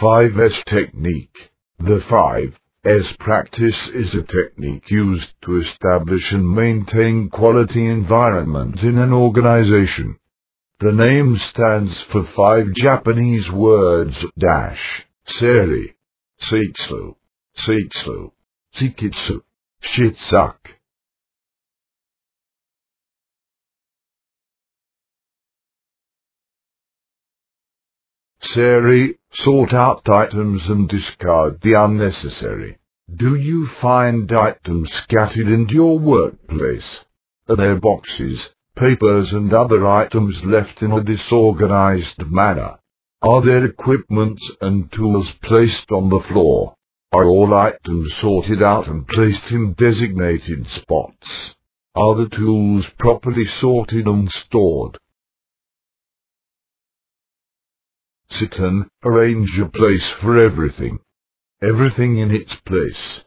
5S technique. The 5S practice is a technique used to establish and maintain quality environment in an organization. The name stands for five Japanese words dash, seiri, seitsu, seitsu, Chikitsu, Shitsuke. Seiri, sort out items and discard the unnecessary. Do you find items scattered into your workplace? Are there boxes, papers and other items left in a disorganized manner? Are there equipment and tools placed on the floor? Are all items sorted out and placed in designated spots? Are the tools properly sorted and stored? Seiton, arrange a place for everything. Everything in its place.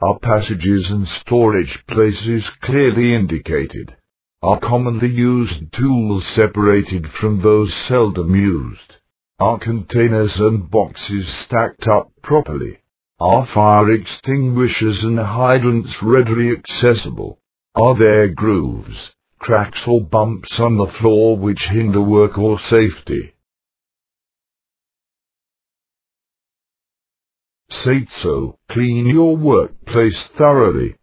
Are passages and storage places clearly indicated? Are commonly used tools separated from those seldom used? Are containers and boxes stacked up properly? Are fire extinguishers and hydrants readily accessible? Are there grooves, cracks or bumps on the floor which hinder work or safety? Seitsu, clean your workplace thoroughly.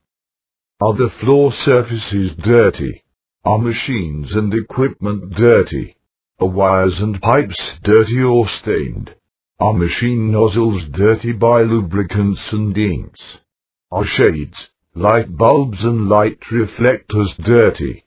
Are the floor surfaces dirty? Are machines and equipment dirty? Are wires and pipes dirty or stained? Are machine nozzles dirty by lubricants and inks? Are shades, light bulbs and light reflectors dirty?